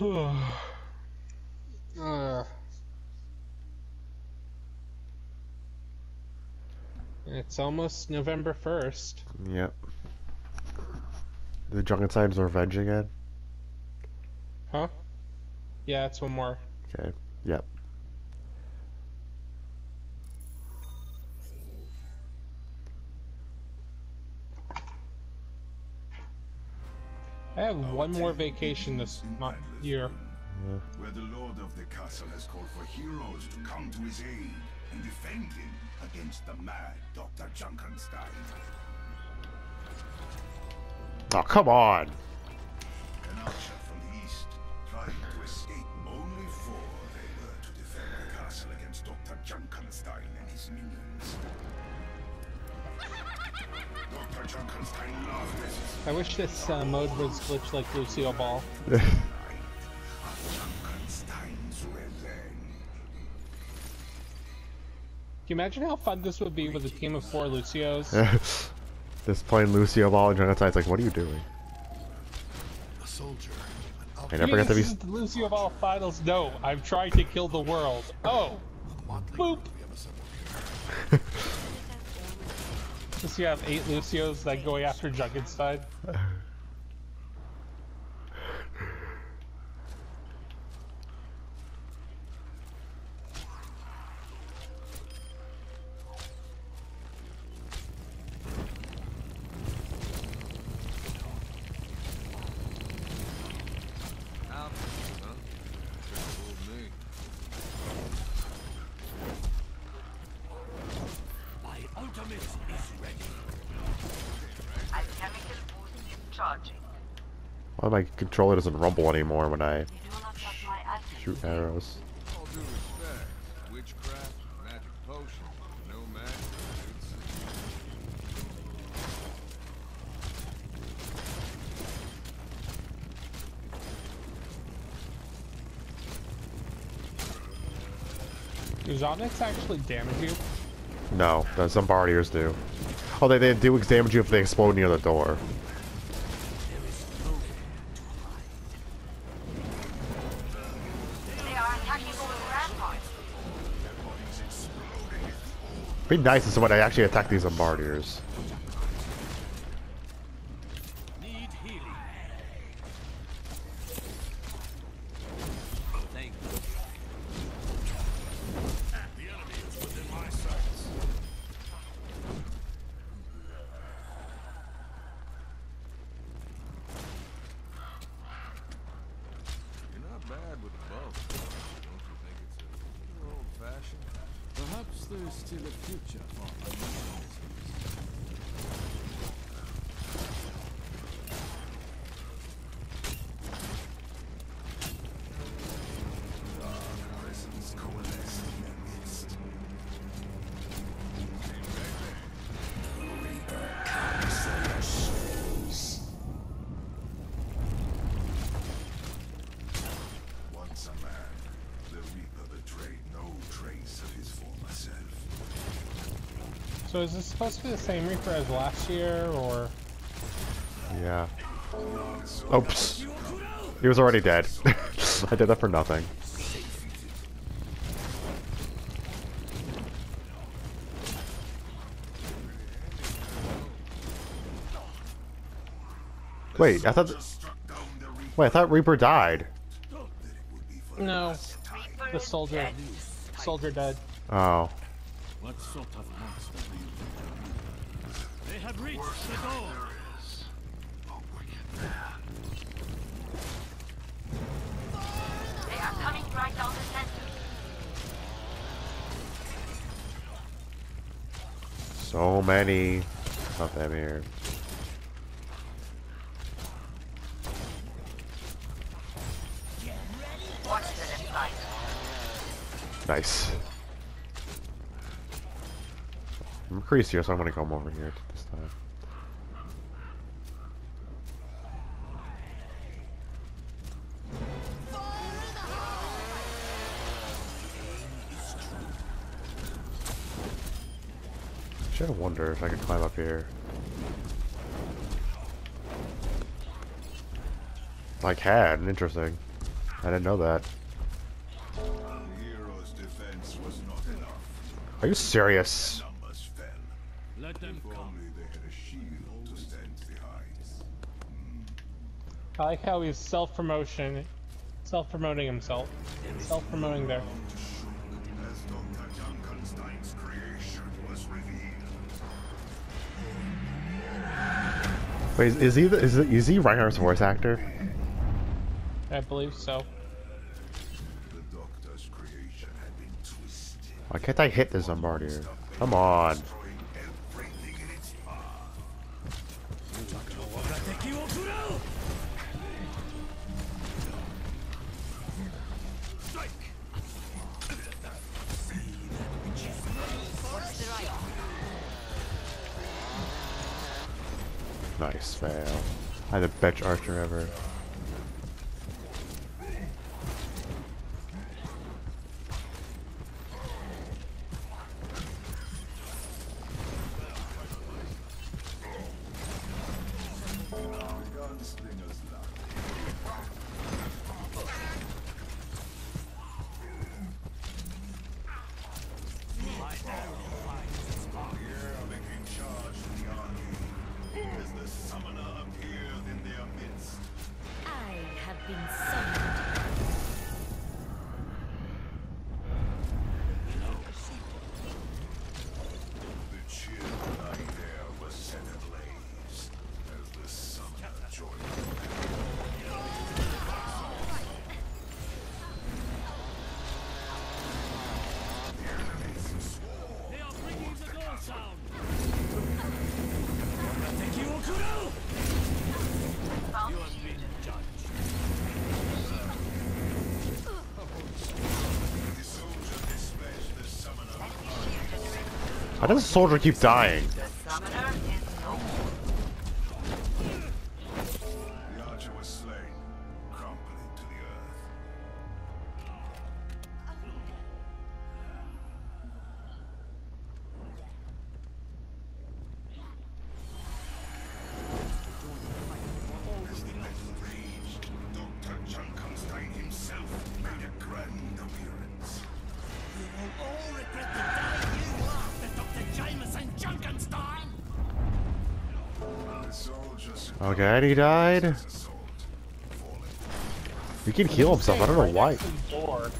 uh, it's almost November 1st. Yep. The Junkenstein's revenge again? Huh? Yeah, it's one more. Okay. Yep. I have one more vacation this mo- year. Where the lord of the castle has called for heroes to come to his aid and defend him against the mad Dr. Junkenstein. Oh, come on! I wish this uh, mode was glitched like Lucio Ball. night of Junkenstein's revenge. Can you imagine how fun this would be with a team of four Lucios? Just playing Lucio Ball and it's like, what are you doing? A soldier. I never got to be. This is the Lucio Ball finals. No, I'm trying to kill the world. Oh, boop. Does you have eight Lucios that going after Junkenstein? Out, huh? Old moon. My ultimate is ready. Alchemical boost charging. Why my controller doesn't rumble anymore when I do not have my shoot arrows? All due respect. Witchcraft, magic potion, no magic. It's Do Zomnics actually damage you? No, the Zombardiers do. Oh, they, they do damage you if they explode near the door. Be nice if someone actually attack these bombardiers. Need healing. Thank you. The enemy is within my sights. You're not bad with a bow. Don't you think it's a little old-fashioned? Still a future for So is this supposed to be the same Reaper as last year, or Yeah. Oops. He was already dead. I did that for nothing. Wait, I thought. Struck Reaper Wait, I thought Reaper died. that it would be for no? The soldier, soldier dead. Oh. What sort of monster do you have reached the door. They are coming right down the center. So many of them here. Watch the left side. Nice. I'm here, so I'm gonna come over here time. Should wonder if I could climb up here. Like had, interesting. I didn't know that. Are you serious? I like how he's self-promotion, self-promoting himself, self-promoting there. Wait, is, is he the, is, it, is he Reinhardt's voice actor? I believe so. The Doctor's creation had been twisted. Why can't I hit the Zombardier? Come on. Nice fail. I had the best archer ever. Why does the soldier keep dying? Soldiers Okay, he died. He can heal himself. I don't know why. next to the door.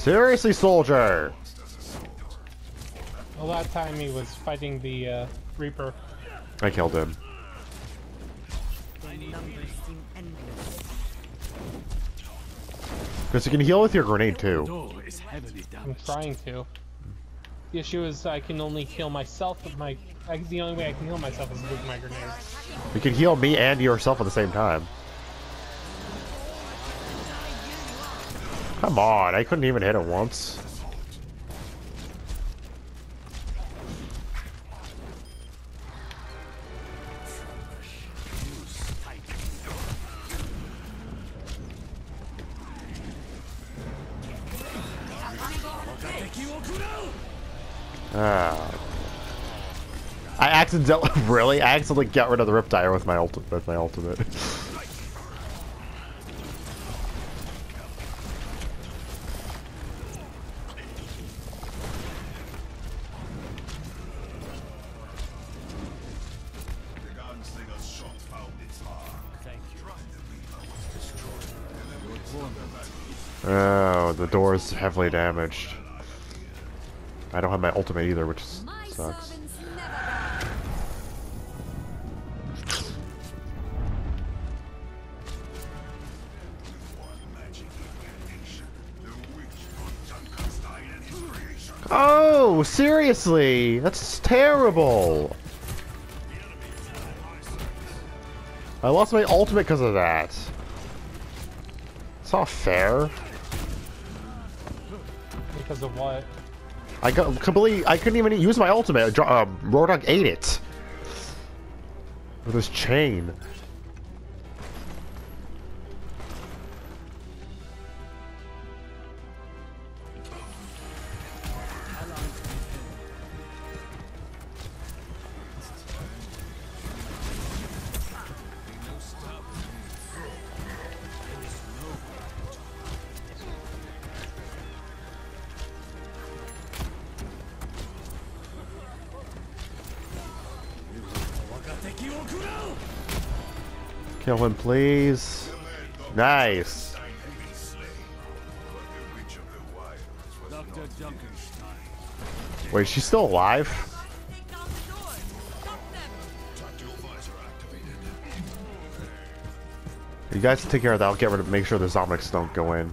Seriously, soldier! Well, that time he was fighting the uh, Reaper. I killed him. Their numbers seem endless. Because you can heal with your grenade too. Door is heavily I'm trying to. The issue is I can only heal myself with my. I, the only way I can heal myself is with my grenade. You can heal me and yourself at the same time. Come on, I couldn't even hit it once. Ah. I accidentally, really, I accidentally got rid of the Riptire with my ulti with my ultimate. Oh, the door is heavily damaged. I don't have my ultimate either, which sucks. servants never die. One magic incantation. The witch put Junkenstein and his creation. Oh, seriously? That's terrible. I lost my ultimate because of that. It's not fair. Because of what? I got completely. I couldn't even use my ultimate. Um, Roadhog ate it with his chain. Kill him, please. Nice. Wait, she's still alive? You guys take care of that. I'll get rid of. Make sure the zombies don't go in.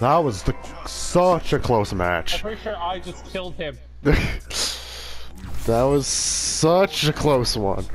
And the monster That was the such a close match. I'm pretty sure I just killed him. that was such a close one.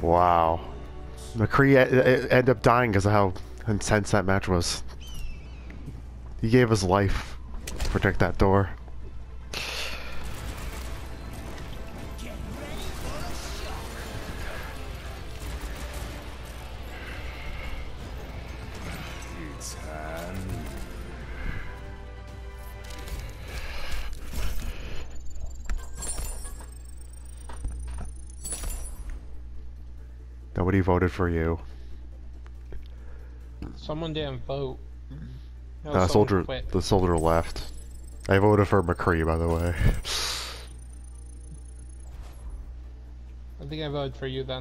Wow. McCree ended up dying because of how intense that match was. He gave his life to protect that door. Nobody voted for you. Someone didn't vote. No, Uh, soldier, quit. the soldier left. I voted for McCree, by the way. I think I voted for you then.